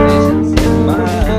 In my